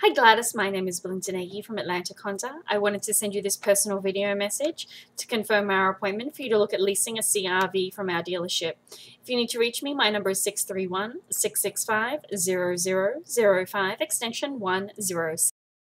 Hi Gladys, my name is Belinda Nagy from Atlantic Honda. I wanted to send you this personal video message to confirm our appointment for you to look at leasing a CRV from our dealership. If you need to reach me, my number is 631-665-0005, extension 106.